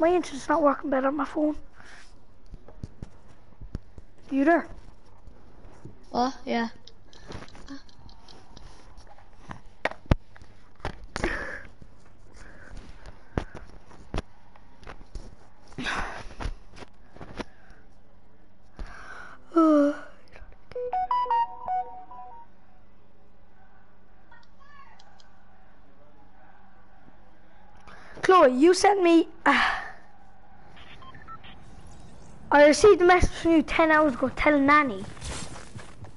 My internet's not working better on my phone. You there? Oh, yeah. Chloe, you sent me. Uh, received a message from you 10 hours ago telling Nanny.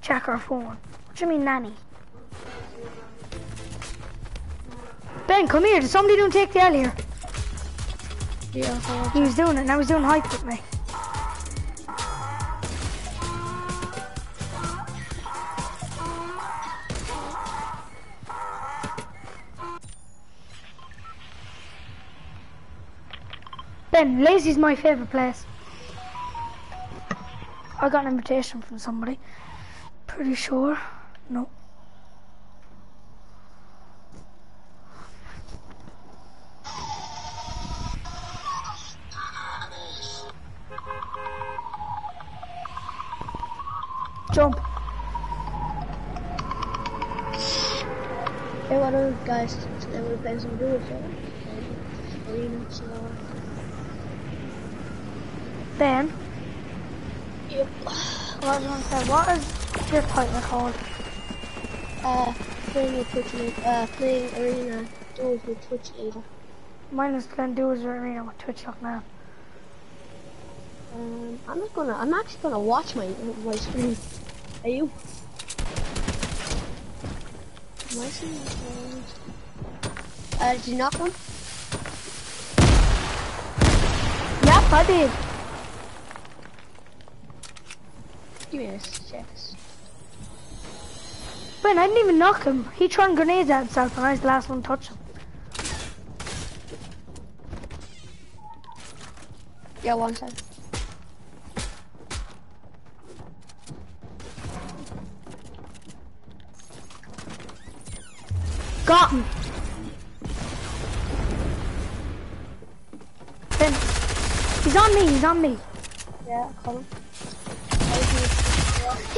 Check her phone. What do you mean, Nanny? Ben, come here. Did somebody don't take the L here? Yeah, He was doing it. Now he's doing hype with me. Ben, Lazy's my favourite place. I got an invitation from somebody. Pretty sure. No. Jump. Hey, what are guys? Today we're playing some duos, right? Arena, so. Ben, Yep. what was going to say, what is your title called? Uh, playing with Twitch Leader, uh, playing Arena duos with Twitch Leader. Mine is Glenn Doers Arena with Twitch Loughnane. Um, I'm not gonna, I'm actually gonna watch my, my screen. Are you? Am I seeing Uh, did you knock one? Yep, I did. Give me this, checks. Ben, I didn't even knock him. He turned grenades at himself and I was the last one to touch him. Yeah, one side. Got him. Ben, he's on me, he's on me. Yeah, call him.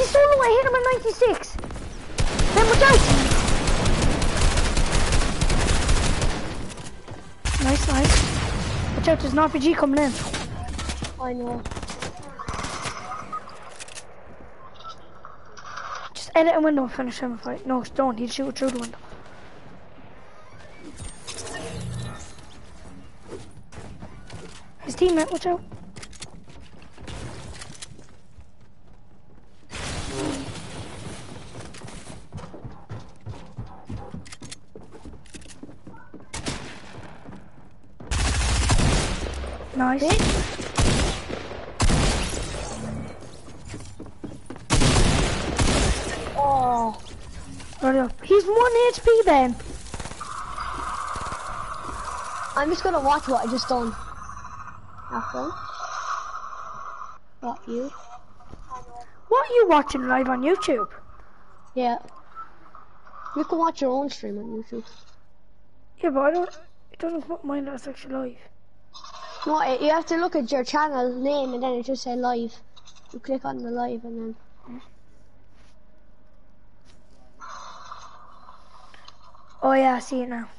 He's solo, I hit him at 96. Ben, watch out. Nice, nice. Watch out, there's an RPG coming in. I know. Just edit a window and finish him a fight. No, don't, he'll shoot through the window. His teammate, watch out. Nice. Oh, Right up. He's one HP then. I'm just gonna watch what I just done. After. What, you? What are you watching live on YouTube? Yeah. You can watch your own stream on YouTube. Yeah, but I don't. It doesn't put mine that's actually live. No, you have to look at your channel name and then it just say live. You click on the live and then. Oh yeah, I see it now.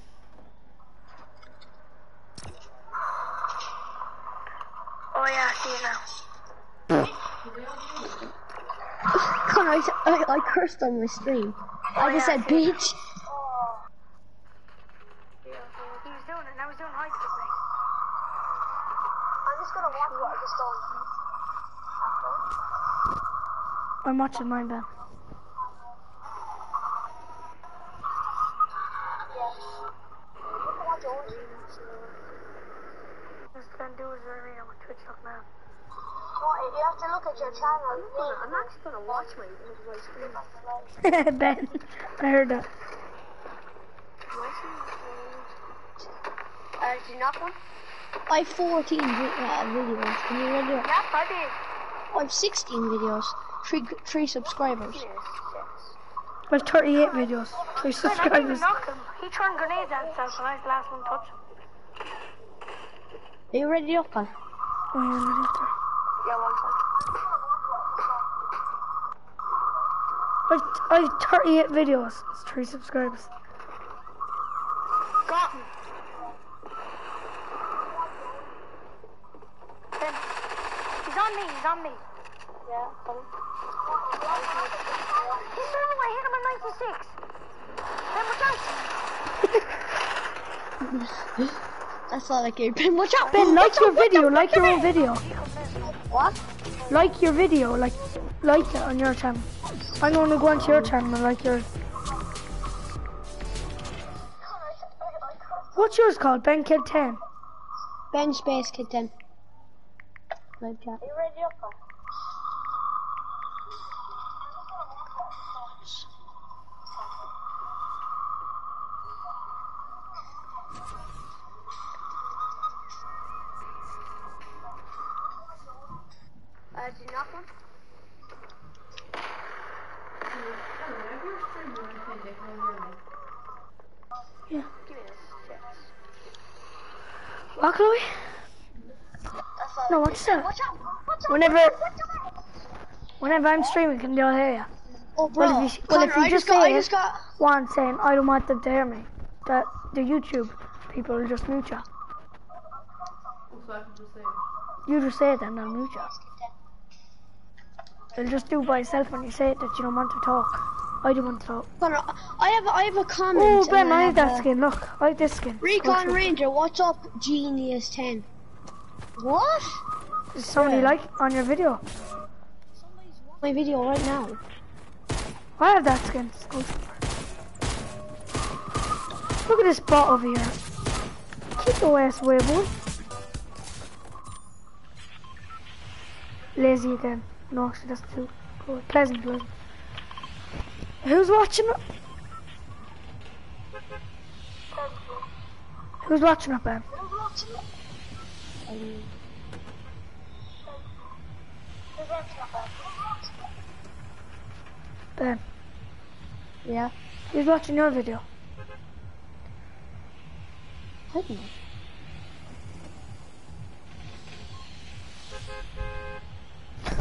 Oh yeah, I see it now. Connor, I, I, I cursed on my stream. I just said beach. He was doing it. Now he's doing hype with me. I'm just gonna watch what I just done. I'm watching mine then. Just gonna do his arena with Twitch Loughnane. You have to look at your channel. I'm actually gonna watch my, my ben, I heard that. Uh, did you knock one? I have 14 vi- uh, videos. Can you read it? Yep, I did. I have 16 videos. Three, three subscribers. I have 38 videos. Three subscribers. knock him. He turned grenades at himself and I was the last one to touch him. Are you ready up, Con? Oh, yeah, I'm ready there. Yeah, one sec. I, I have 38 videos. It's 3 subscribers. Got him. Ben, he's on me, he's on me. Yeah, come. He's moving, I hit him at 96. Ben, watch out. That's all I care. Ben, watch out! Ben, like your video, like your own video. What? Like your video, like, like it on your channel. I'm going to go onto your channel and like yours. What's yours called? Ben Kid 10. Ben Space Kid 10. Chat. you ready up? Uh, you knock one? Yeah. Give me this. What, Chloe? No, what's that? Watch out! Watch out! Whenever, whenever I'm streaming, can they all hear you? Oh, bro. Well, if you- well, if Connor, you I just just got, I say it- just got, One saying, I don't want them to hear me. That the YouTube people will just mute you. You just say it and they'll mute you. They'll just do by itself when you say it that you don't want to talk. I don't want to talk. Connor, I have, I have a comment. Oh, Ben, I have that a- skin. Look, I have this skin. Recon Ranger, what's up, Genius 10? What? Is somebody Yeah. like on your video? My video right now. I have that skin. Look at this bot over here. Keep your ass away, boy. Lazy again. No, actually, that's too good. Pleasant, pleasant. Who's watching? Who's watching it, Ben? Ben, yeah. He's watching your video? I don't know.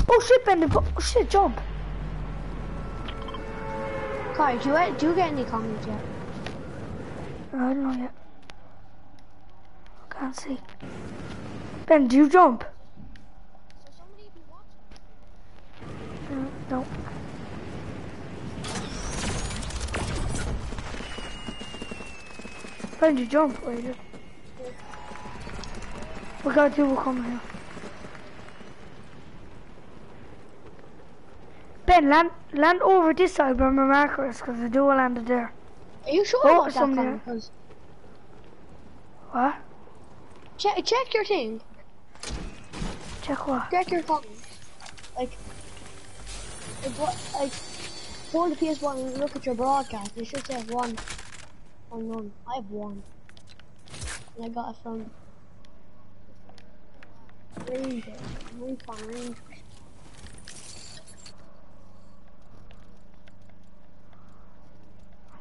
Oh shit, Ben, oh shit, jump. Kai, do you, do you get any comments yet? I don't know yet. I Can't see. Ben, do you jump? No. no. Ben, do you jump? Just... We got two will come here. Ben, land, land over this side where my marker is, because the duo landed there. Are you sure Oh, about that, somebody- Connor? 'Cause What? check, check your thing. Check what? Check your comments. Like, like like, hold the PS1 and look at your broadcast. It should say one. Oh, none. I have one. And I got it from Ranger. Recon Ranger.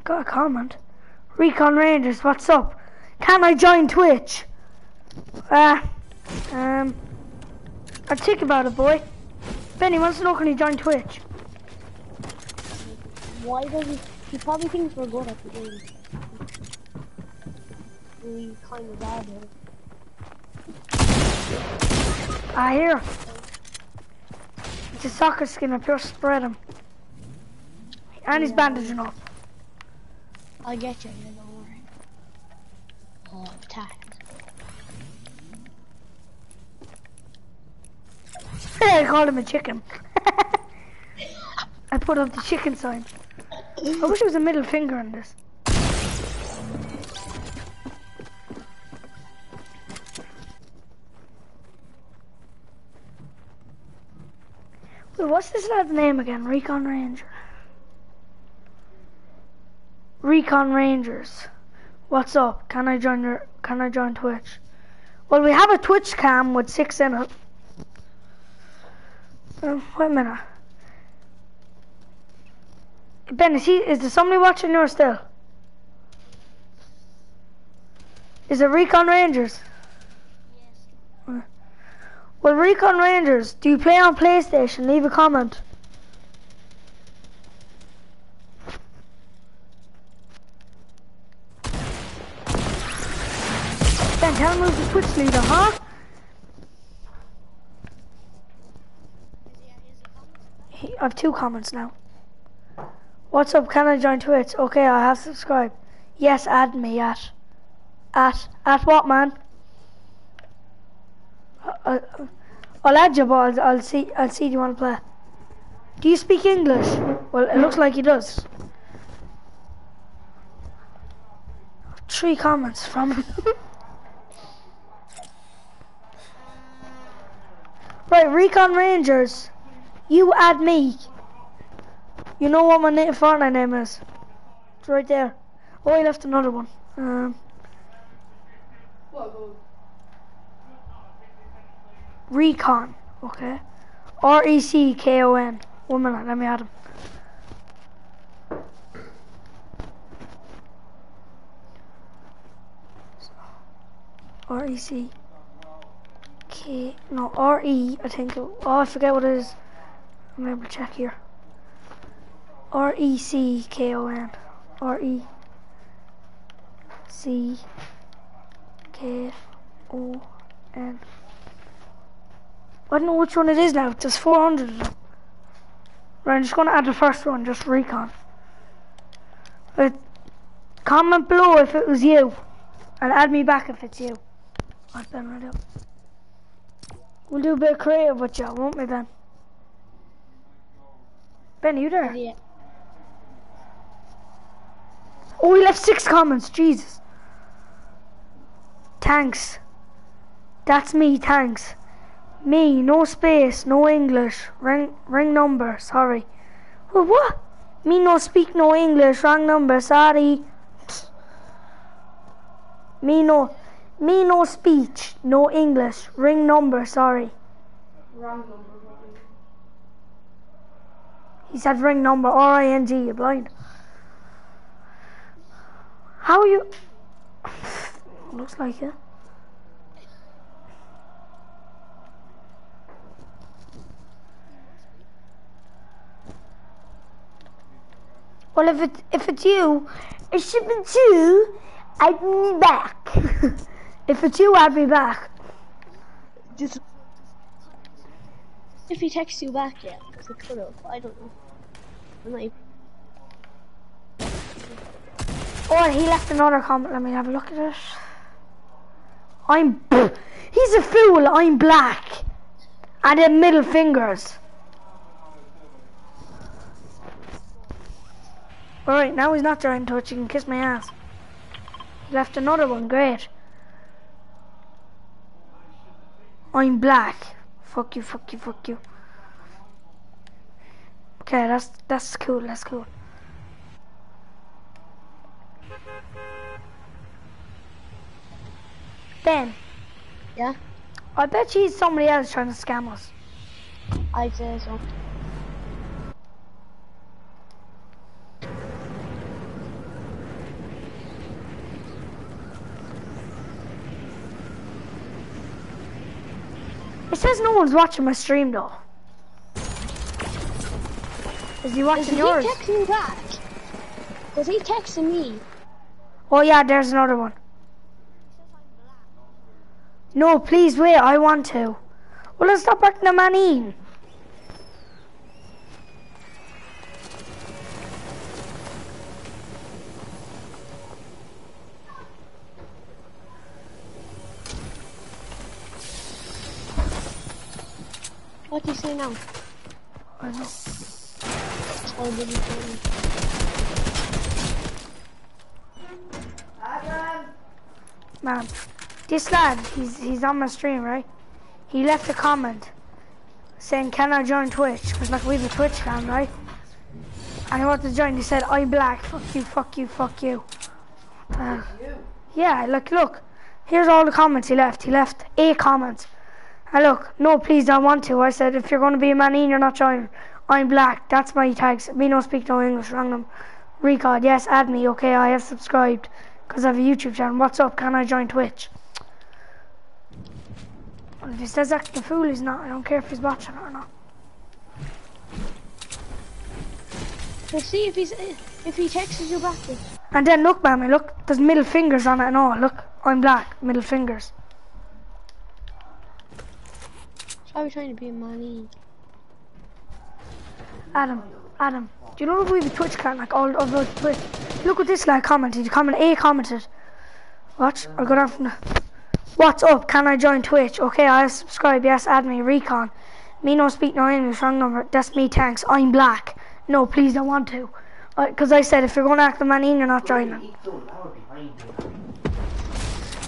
Got a comment. Recon Rangers, what's up? Can I join Twitch? Ah, um, I'll think about it, boy. Benny wants to know can he join Twitch? Why does he? He probably thinks we're good at the game. We kind of are though. I hear. It's a soccer skin, I just spread him. And he's Yeah. bandaging up. I'll get you, I called him a chicken. I put up the chicken sign. I wish it was a middle finger on this. Wait, what's this lad's name again? Recon Ranger. Recon Rangers. What's up? Can I join your can I join Twitch? Well we have a Twitch cam with six in it. Wait a minute. Ben, is he is there somebody watching yours still? Is it Recon Rangers? Yes. Well, Recon Rangers, do you play on PlayStation? Leave a comment. Ben, tell him who's the Twitch leader, huh? I have two comments now. What's up? Can I join Twitch? Okay, I have subscribed. Yes, add me at. At. At what, man? I, I, I'll add you, but I'll, I'll see. I'll see. Do you want to play? Do you speak English? Well, it looks like he does. Three comments from him. right, Recon Rangers. You add me. You know what my name, Fortnite name is? It's right there. Oh, I left another one. Um, Recon, okay. R E C K O N. One minute, let me add him. R E C K no R E I think oh I forget what it is. To check here. R E C K O N R E C K O N I don't know which one it is now. There's 400 of them. Right, I'm just going to add the first one, just recon. But comment below if it was you. And add me back if it's you. I've been right up. We'll do a bit of creative with you, won't we, Ben? Ben, you there? Yeah. Oh, we left six comments. Jesus. Thanks. That's me, thanks. Me, no space, no English. Ring, ring number, sorry. Well, what? Me no speak no English, wrong number, sorry. Me no, me no speech, no English, ring number, sorry. Wrong number. He said ring number, R-I-N-G, you're blind. How are you? Looks like it. Well, if it if it's you, it should be you. I'd be back. if it's you, I'd be back. Just if he texts you back yet, because it could have. I don't know. Oh, and he left another comment. Let me have a look at it. I'm. He's a fool. I'm black. And then middle fingers. Alright, now he's not trying to touch. He can kiss my ass. He left another one. Great. I'm black. Fuck you, fuck you, fuck you. Okay, that's that's cool, that's cool. Ben, Yeah, I bet she's somebody else trying to scam us. I'd say so. It says no one's watching my stream though. Is he watching Is watching he yours? texting back? Because he texted me. Oh yeah, there's another one. No, please wait, I want to. Well, let's stop acting a man in. What you say now? I did he tell? Man, this lad, he's he's on my stream, right? He left a comment saying, "Can I join Twitch?" Because like we have a Twitch account, right? And he wanted to join. He said, "I'm black. Fuck you. Fuck you. Fuck you." Uh, yeah, like look, here's all the comments he left. He left eight comments. And look, no, please don't want to. I said, if you're going to be a man in, you're not joining. I'm black. That's my tags. Me no speak no English. Wrong them. Recod, yes, add me. Okay, I have subscribed because I have a YouTube channel. What's up? Can I join Twitch? Well, if he says acting a fool, he's not. I don't care if he's watching it or not. Let's see if he's if he texts you back. Then. And then look, mammy, look, there's middle fingers on it and all. Look, I'm black, middle fingers. Probably trying to be a money. Adam, Adam, do you know if we have a Twitch account like all of those Twitch? Look what this guy commented. He commented, A commented. Watch, I'll go down from. What's up? Can I join Twitch? Okay, I subscribe. Yes, add me. Recon. Me no speak no English. Wrong number. That's me. Thanks. I'm black. No, please don't want to. Uh, because I said if you're going to act the man in, you're not joining.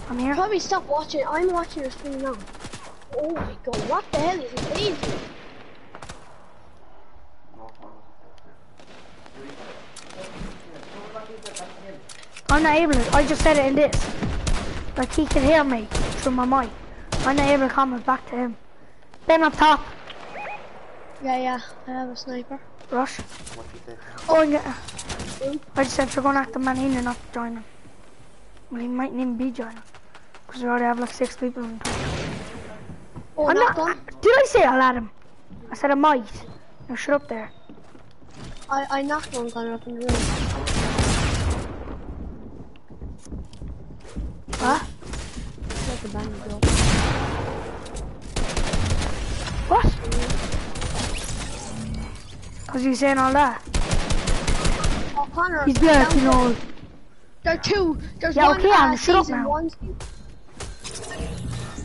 I'm here. Probably stop watching. I'm watching your stream now. Oh my god, what the hell is saying? I'm not able to. I just said it in this. Like he can hear me through my mic. I'm not able to comment back to him. Ben up top. Yeah, yeah, I have a sniper. Rush. Oh, yeah. I just said if you're going to act the man in, you're not joining. Well, he mightn't even be joining. Because we already have like six people in Twitch. Oh, I'm not gone. Did I say I'll add him? I said I might. Now shut up there. I, I knocked one gunner up in the room. What? Like a bandit girl. What? Because you saying all that? Oh, Connor. He's black, down you know. there. Are two. There's Yeah, one okay, Alan, shut up now. one.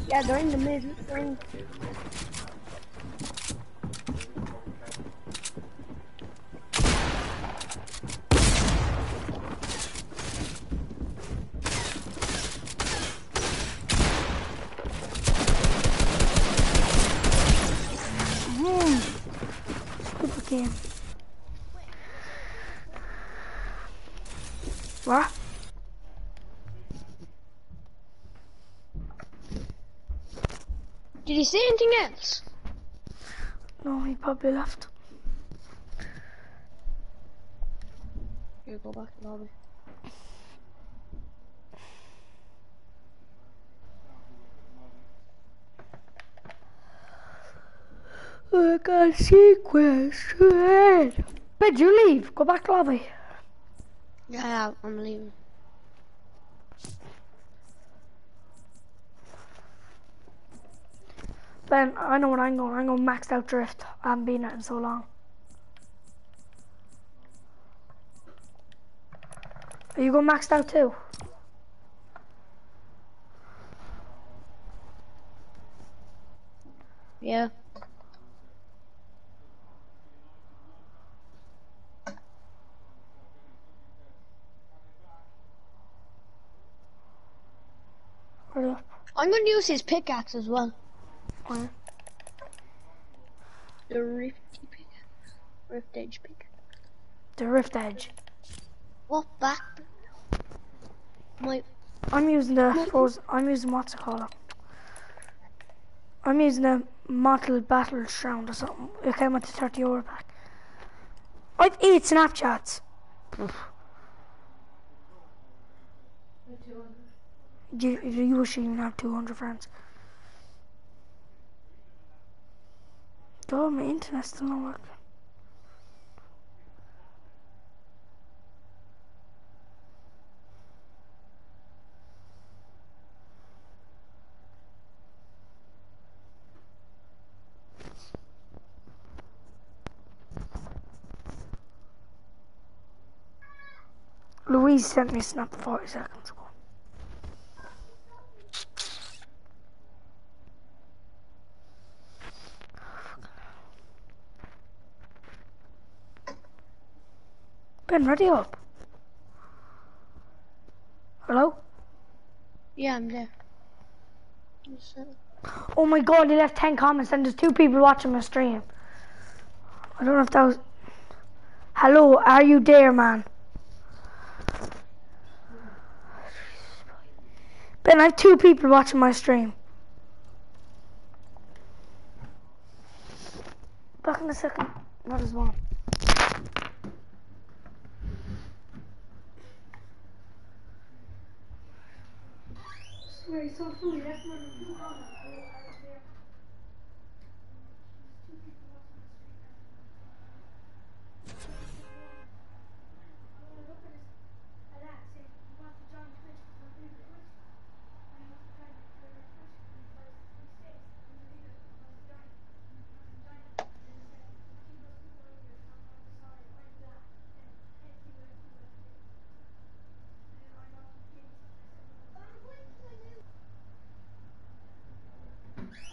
Yeah, they're in the middle. They're in. Hmm. Stupid game. What? Did he say anything else? No, he probably left. You go back to the lobby. I got sequestered. Where'd you leave? Go back lobby. Yeah, yeah, I'm leaving. Ben, I know what I'm going. I'm going maxed out drift. I haven't been it in so long. Are you going maxed out too? Yeah. Hurry. I'm gonna use his pickaxe as well. Where? The rifty pickaxe. Rift edge pick. The rift edge. What back? My I'm using the frozen. I'm using what's it called? I'm using the model battle shroud or something. It came with the 30 euro pack. I've eight Snapchats. You, you wish you even have 200 friends. God, my internet's still not working. Louise sent me a snap 40 seconds ago. Ben, ready up. Hello? yeah, I'm there. Oh my god, he left 10 comments and there's two people watching my stream. I don't know if that was... Hello, are you there, man? Ben, I have two people watching my stream. Back in a second. Not as one. Swear he's so foolish. That's not two comments.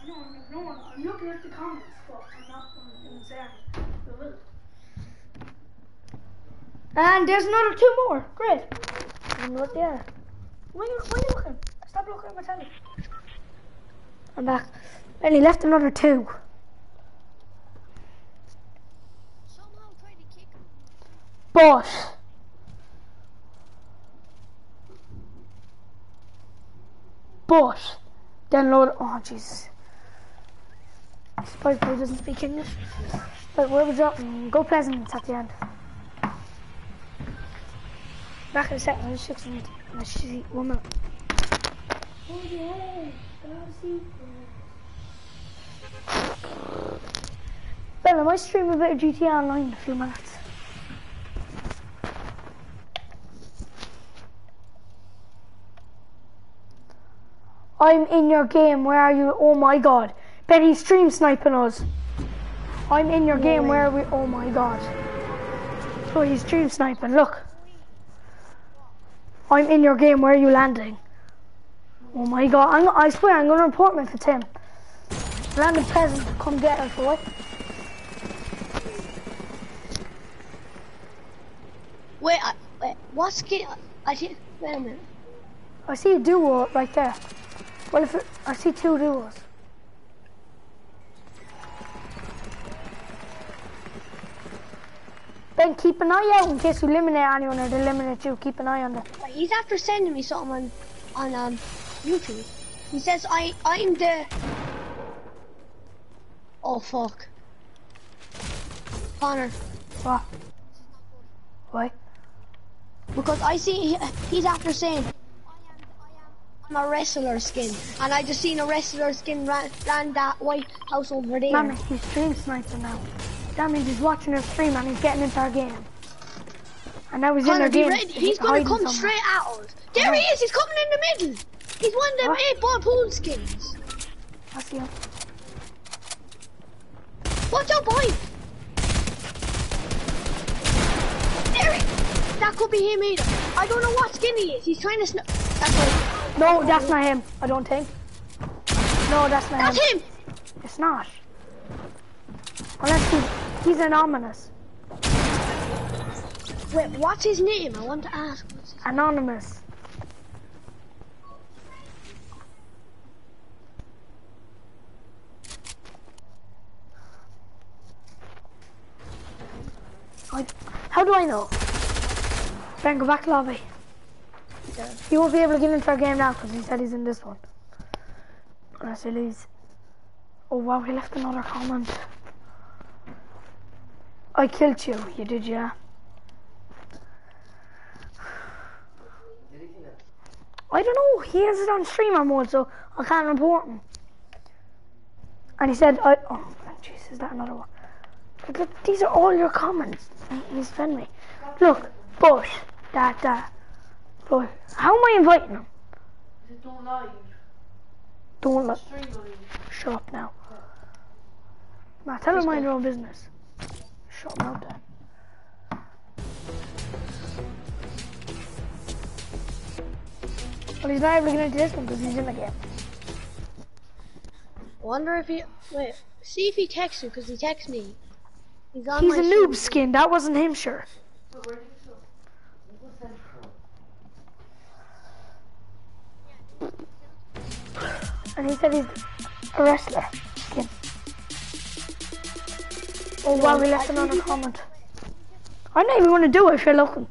I know, I'm ignoring. I'm looking at the comments, but I'm not going to say anything. And there's another two more. Great. I know what they are. Why are you, why are you looking? Stop looking at my telly. I'm back. And he left another two. Somehow try to kick him. But but then Lord oh Jesus. I suppose he doesn't speak English. But where we dropping? Mm, go Pleasant at the end. Back in a second, let's check some let's see one minute. Oh yeah, I might stream a bit of GTA Online in a few minutes. I'm in your game. Where are you? Oh my god. Benny stream sniping us. I'm in your game. Where are we? Oh my god. Oh, he's stream sniping. Look. I'm in your game. Where are you landing? Oh my god. I'm, I swear I'm going to report me for Tim. Landed peasant. Come get us, boy. Wait, I, wait, what's skin? I did. Wait a minute. I see a duo right there. Well, if it, I see two duos. Ben, keep an eye out in case you eliminate anyone or they eliminate you. Keep an eye on them. He's after sending me something on on um YouTube. He says I I'm the. Oh fuck. Connor, What? Why? because I see he, he's after saying. I'm a wrestler skin, and I just seen a wrestler skin ran, ran that White House over there. Mammy, he's stream sniping now. That means he's watching our stream and he's getting into our game. And now he's in Connor, be game. ready. He's gonna come somewhere. straight at us. Uh-huh. There he is. He's coming in the middle. He's one of them What? eight ball pool skins. I see him. Watch out, boy. There he. That could be him either. I don't know what skin he is. He's trying to. Sn- that's. No, that's not him. I don't think. No, that's not him. That's him. It's not. Unless he's, he's anonymous. Wait, what's his name? I want to ask. Anonymous. I, how do I know? Ben, go back lobby. He won't be able to get into our game now because he said he's in this one. Unless he leaves. Oh wow, he left another comment. I killed you, you did, yeah. I don't know. He has it on streamer mode, so I can't report him. And he said, "I oh, jeez, is that another one?" But look, these are all your comments. He- He's friendly. Look, but that that. But how am I inviting him? Don't lie. Don't. Stream. Shut up now. Nah, tell him mind your own business. Shut him out there. Well, he's not able to get into this one because he's in the game. Wonder if he. Wait. See if he texts you because he texts me. He's on He's my a stream. noob skin. That wasn't him, sure. But where did you go? What's that from? And he said he's a wrestler skin. Oh wow, we left another comment. I don't even want to do it if you're looking.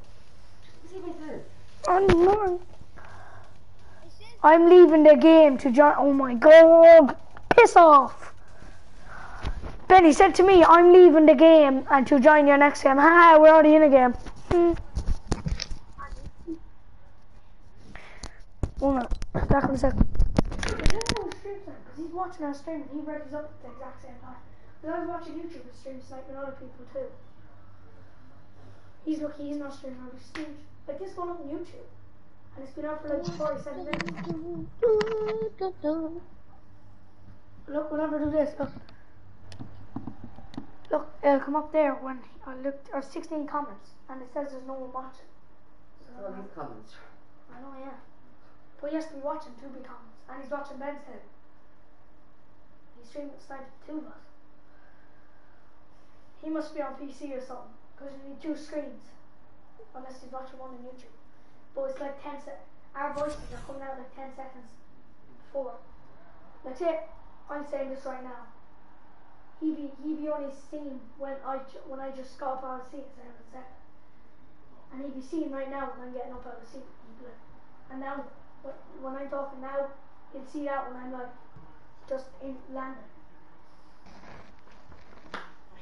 I'm not. I'm leaving the game to join. Oh my god! Piss off! Benny said to me, I'm leaving the game and to join your next game. Ha, we're already in a game. Hmm. One minute. Back in a second. He's watching our stream and he read his up at the exact same time. Because I was watching YouTube stream sniping other people too. He's lucky he's not streaming on his streams. Like this one on YouTube. And it's been out for like 47 minutes. Look, we'll never do this. Look. Look, it'll come up there when I looked, or 16 comments, and it says there's no one watching. All these comments. I know, yeah. But he has to be watching two big comments, and he's watching Ben's too. He's streaming sniping two of us. He must be on PC or something, because you need two screens, unless he's watching one on YouTube. But it's like 10 sec. Our voices are coming out like 10 seconds before. That's it. I'm saying this right now. He be he be only seen when I when I just got up out of the seat in a second. And he'd be seen right now when I'm getting up out of the seat. And now when, when I'm talking now, he'll see that when I'm like just in landing.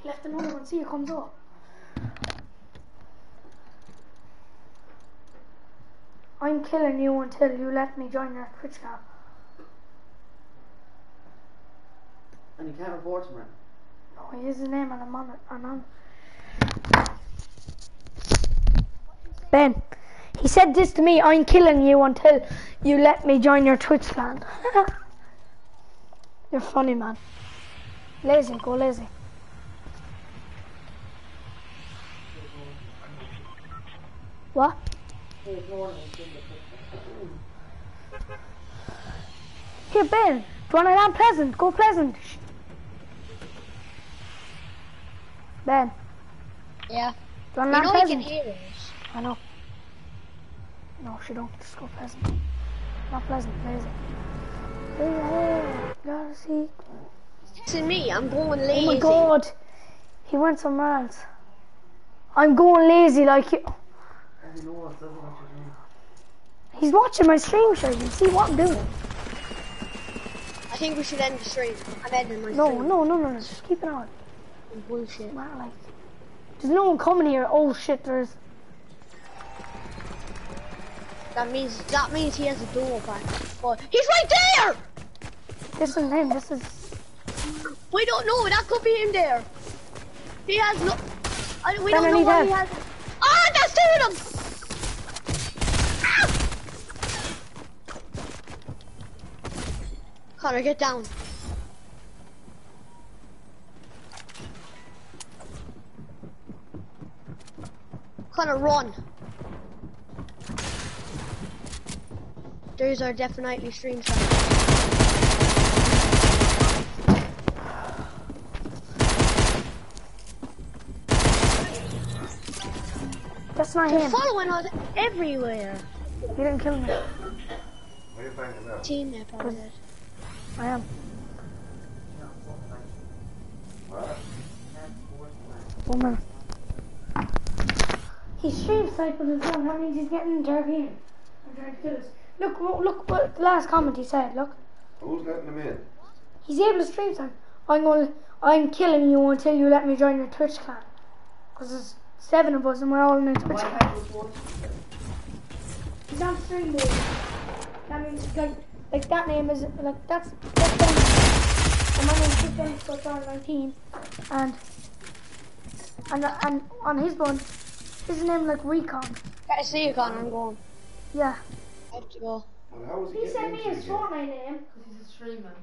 He left another one. See, it comes up. I'm killing you until you let me join your Twitch channel. And you can't report him, right? No, he is his name and I'm on it. I'm on. Ben, he said this to me. I'm killing you until you let me join your Twitch clan. You're funny, man. Lazy, go lazy. What? Here, Ben. Do you want to land Pleasant? Go Pleasant. Ben, Yeah. you want You know he can hear us. I know. No, she don't. Just go Pleasant. Not Pleasant, lazy. Lazy, gotta see. To me, I'm going lazy. Oh my god. He went somewhere else. I'm going lazy like you. And you know what? Doesn't what you're doing. He's watching my stream, sure. You can see what I'm doing. I think we should end the stream. I'm ending my No, stream. no, no, no, no. Just keep it on. Bullshit. Wow, like. There's no one coming here. Oh shit, there's. That means that means he has a door back. But he's right there. This isn't him. This is. We don't know. That could be him there. He has no. I, we don't know what he has. Ah, that's two of them. Connor, get down. Connor, run. Those are definitely stream sounds. That's not They're him. following us everywhere. He didn't kill me. Where are you finding that? Team there probably. did. I am. What? One minute. He's stream sniping his phone. That means he's getting into our game. I'm trying to kill us. Look, look what the last comment he said. Look. Who's letting them in? He's able to stream snipe. I'm going. to I'm killing you until you let me join your Twitch clan. Cause there's seven of us and we're all in a Twitch Why clan. can't you report him? He's on stream mode. That means like like that name is like that's that's Ben. And my name's Big Ben Scottard 19 and and and on his one his name like Recon. I see you, Connor. I'm going. Yeah. I have to go. Well, he, He sent me his? Fortnite name. Because he's a streamer.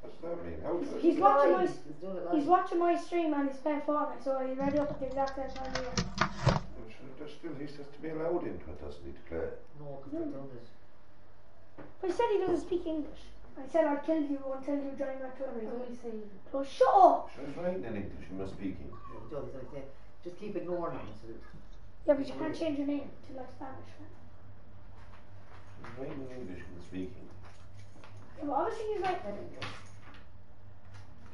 What's that mean? How He's watching my He's he's watching my stream and he's playing Fortnite, so he's ready up at the exact same time. we. I'm sure there's still he has to be allowed into it, doesn't he, to play? No, because they're done this. But he said he doesn't speak English. I said I'd kill you until you join my He's Twitter. only saying, So shut up. Sure, he's writing in English, he must speak English. he does, he's like just keep ignoring him. So Yeah, but you can't change your name to like Spanish. Right? He's writing in English and speaking. Yeah, but obviously he's like that English.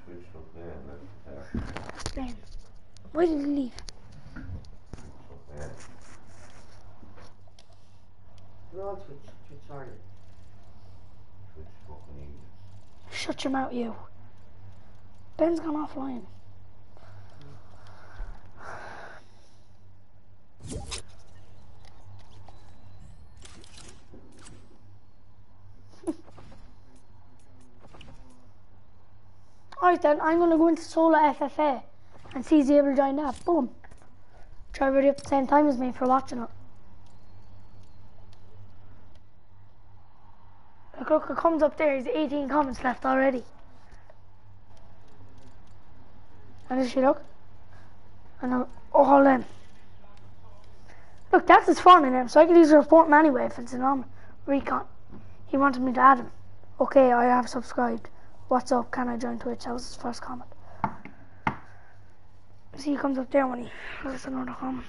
Twitch, not there, left there, Ben, why did he leave? not there. We're all Twitch, Twitch Charlie. Twitch, Shut your mouth, you. Ben's gone offline. Alright then, I'm gonna go into Solar FFA and see if he's able to join that. Boom. Try everybody at the same time as me for watching it. It comes up there. He's 18 comments left already. And does she look? And I'll, all them. Look, that's his phone in name, so I could use to report him anyway if it's an on recon. He wanted me to add him. Okay, I have subscribed. What's up? Can I join Twitch? That was his first comment. See, he comes up there when he has another comment.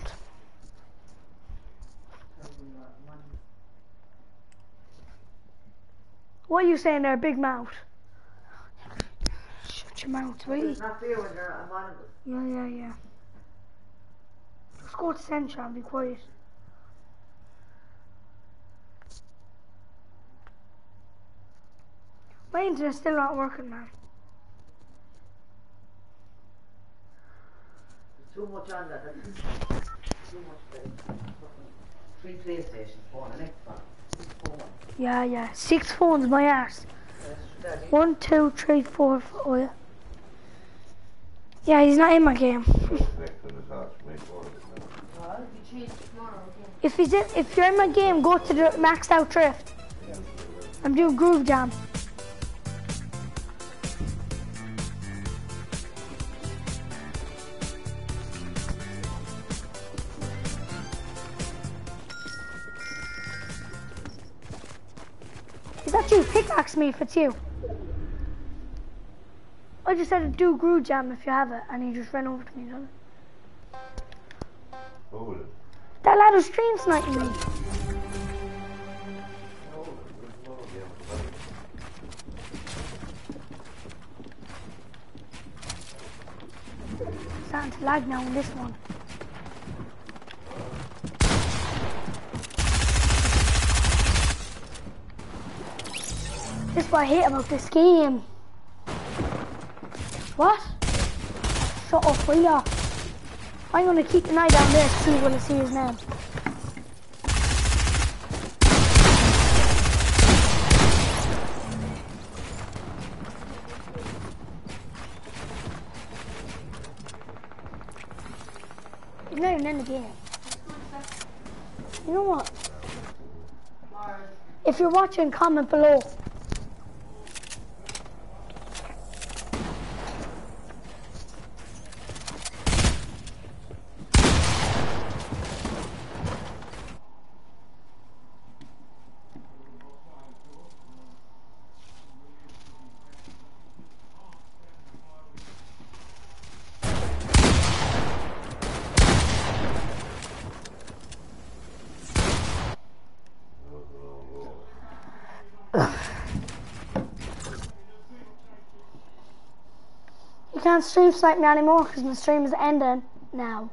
What are you saying there, big mouth? Shut your mouth, really? It's not fair when you're anonymous. Yeah, yeah, yeah. Let's go to Central and be quiet. My internet's still not working, man. There's too much on that. That's too much space. Three PlayStations, phone, an Xbox, six phone. Yeah, yeah. Six phones, my ass. One, two, three, four, five. Oh, yeah. Yeah, he's not in my game. If he's in, if you're in my game, go to the maxed out drift. I'm doing groove jam. Me if it's you. I just said do groove jam if you have it, and he just ran over to me. That lad was stream sniping me. Starting to lag now on this one. This is what I hate about this game. What? Shut up, will ya? I'm gonna keep an eye down there to see when I see his name. He's not even in the game. You know what? If you're watching, comment below. You can't stream snipe me anymore because my stream is ending now.